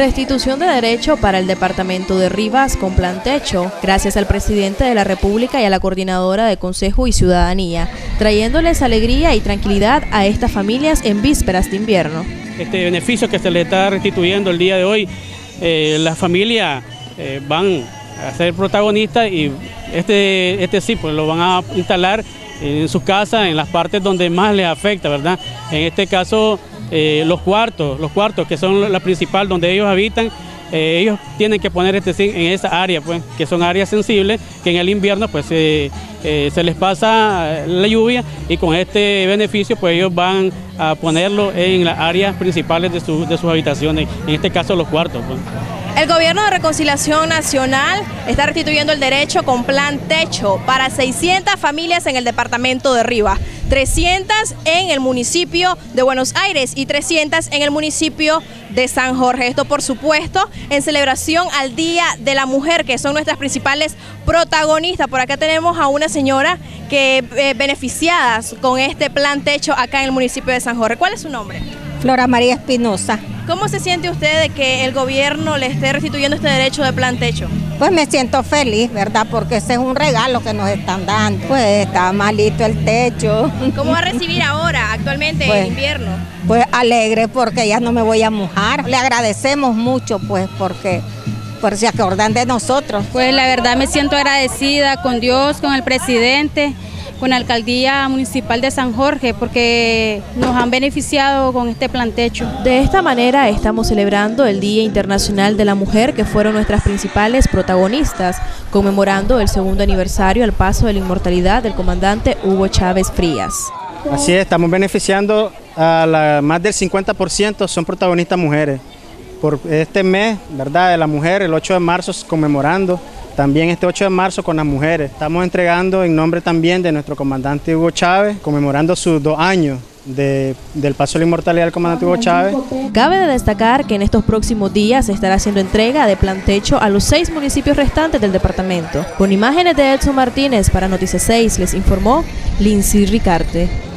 Restitución de derecho para el departamento de Rivas con plan techo, gracias al presidente de la República y a la coordinadora de Consejo y Ciudadanía, trayéndoles alegría y tranquilidad a estas familias en vísperas de invierno. Este beneficio que se le está restituyendo el día de hoy, eh, las familias eh, van a ser protagonistas y este, este sí, pues lo van a instalar en sus casas, en las partes donde más les afecta, ¿verdad? En este caso, eh, los cuartos, los cuartos que son la principal donde ellos habitan, eh, ellos tienen que poner este zinc en esa área, pues, que son áreas sensibles, que en el invierno pues eh, se les pasa la lluvia y con este beneficio pues ellos van a ponerlo en las áreas principales de, de sus habitaciones, en este caso los cuartos. Pues. El Gobierno de Reconciliación Nacional está restituyendo el derecho con plan techo para 600 familias en el departamento de Rivas, 300 en el municipio de Buenos Aires y 300 en el municipio de San Jorge. Esto, por supuesto, en celebración al Día de la Mujer, que son nuestras principales protagonistas. Por acá tenemos a una señora que eh, beneficiadas con este plan techo acá en el municipio de San Jorge. ¿Cuál es su nombre? Flora María Espinosa. ¿Cómo se siente usted de que el gobierno le esté restituyendo este derecho de plan techo? Pues me siento feliz, ¿verdad? Porque ese es un regalo que nos están dando. Pues está malito el techo. ¿Cómo va a recibir ahora, actualmente, en pues, invierno? Pues alegre porque ya no me voy a mojar. Le agradecemos mucho, pues, porque por si acordan de nosotros. Pues la verdad me siento agradecida con Dios, con el presidente con la alcaldía municipal de San Jorge porque nos han beneficiado con este plantecho. De esta manera estamos celebrando el Día Internacional de la Mujer que fueron nuestras principales protagonistas, conmemorando el segundo aniversario al paso de la inmortalidad del comandante Hugo Chávez Frías. Así es, estamos beneficiando a la, más del 50% son protagonistas mujeres. Por este mes, ¿verdad? De la mujer, el 8 de marzo conmemorando también este 8 de marzo con las mujeres. Estamos entregando en nombre también de nuestro comandante Hugo Chávez, conmemorando sus dos años del paso de la inmortalidad del comandante Hugo Chávez. Cabe destacar que en estos próximos días se estará haciendo entrega de plantecho a los seis municipios restantes del departamento. Con imágenes de Edson Martínez para Noticias 6 les informó Lindsay Ricarte.